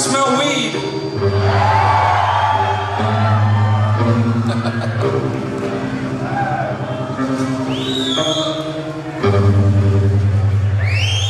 smell weed.